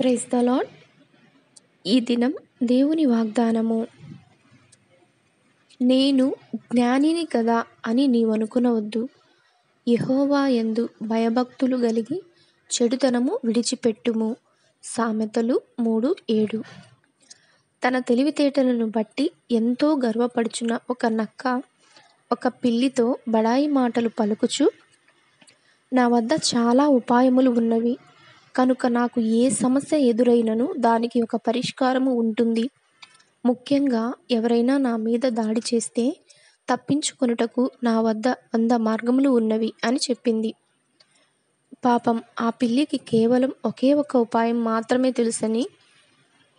Praise the lord ఈ దినం దేవుని వాగ్దానము. నేను జ్ఞానిని కదా అని నీవనుకునవద్దు యహోవా ఎందు భయభక్తులు కలిగి చెడుతనము విడిచిపెట్టుము. సామెతలు మూడు ఏడు. తన తెలివితేటలను బట్టి ఎంతో గర్వపడుచున్న ఒక నక్క ఒక పిల్లితో బడాయి మాటలు పలుకుచు నా వద్ద చాలా ఉపాయములు ఉన్నవి. కనుక నాకు ఏ సమస్య ఎదురైనను దానికి ఒక పరిష్కారము ఉంటుంది. ముఖ్యంగా ఎవరైనా నా మీద దాడి చేస్తే తప్పించుకొనుటకు నా వద్ద వంద మార్గములు ఉన్నవి అని చెప్పింది. పాపం ఆ పిల్లికి కేవలం ఒకే ఒక ఉపాయం మాత్రమే తెలుసని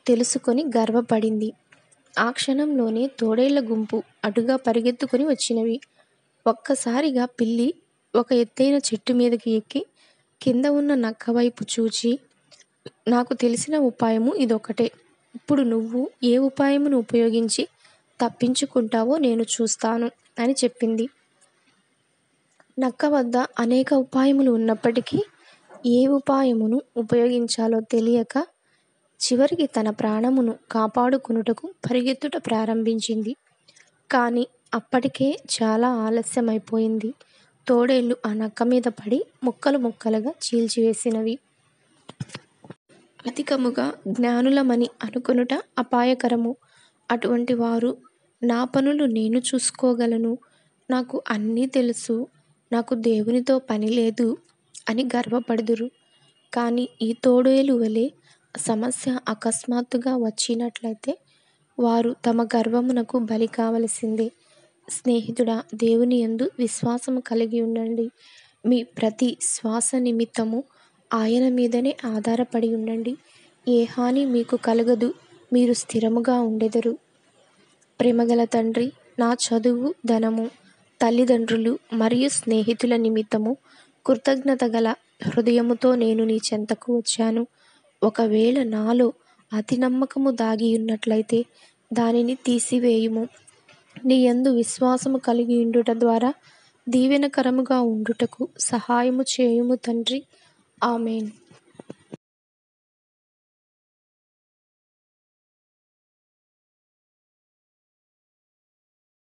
తెలుసుకొని గర్వపడింది. ఆ క్షణంలోనే తోడేళ్ళ గుంపు అటుగా పరిగెత్తుకొని వచ్చినవి. ఒక్కసారిగా పిల్లి ఒక ఎత్తైన చెట్టు మీదకి ఎక్కి కింద ఉన్న నక్క వైపు చూచి నాకు తెలిసిన ఉపాయము ఇదొకటే ఇప్పుడు నువ్వు ఏ ఉపాయమును ఉపయోగించి తప్పించుకుంటావో నేను చూస్తాను అని చెప్పింది. నక్క వద్ద అనేక ఉపాయములు ఉన్నప్పటికీ ఏ ఉపాయమును ఉపయోగించాలో తెలియక చివరికి తన ప్రాణమును కాపాడుకునుటకు పరిగెత్తుట ప్రారంభించింది. కానీ అప్పటికే చాలా ఆలస్యమైపోయింది. తోడేళ్ళు ఆ నక్క మీద పడి ముక్కలు ముక్కలుగా చీల్చివేసినవి అధికముగా జ్ఞానులమని అనుకొనుట అపాయకరము. అటువంటి వారు నా పనులు నేను చూసుకోగలను. నాకు అన్నీ తెలుసు. నాకు దేవునితో పని లేదు అని గర్వపడుదురు. కానీ ఈ తోడేలు వలె సమస్య అకస్మాత్తుగా వచ్చినట్లయితే వారు తమ గర్వమునకు బలి కావలసిందే. స్నేహితుడా దేవుని యందు విశ్వాసము కలిగి ఉండండి. మీ ప్రతి శ్వాస నిమిత్తము ఆయన మీదనే ఆధారపడి ఉండండి. ఏ హాని మీకు కలగదు మీరు స్థిరముగా ఉండెదరు. ప్రేమగల తండ్రి నా చదువు ధనము తల్లిదండ్రులు మరియు స్నేహితుల నిమిత్తము కృతజ్ఞత గల హృదయముతో నేను నీ చెంతకు వచ్చాను. ఒకవేళ నాలో అతి నమ్మకము దాగి ఉన్నట్లయితే దానిని తీసివేయుము. నీ యందు విశ్వాసము కలిగి ఉండుట ద్వారా దీవెనకరముగా ఉండుటకు సహాయము చేయుము తండ్రి. ఆమెన్.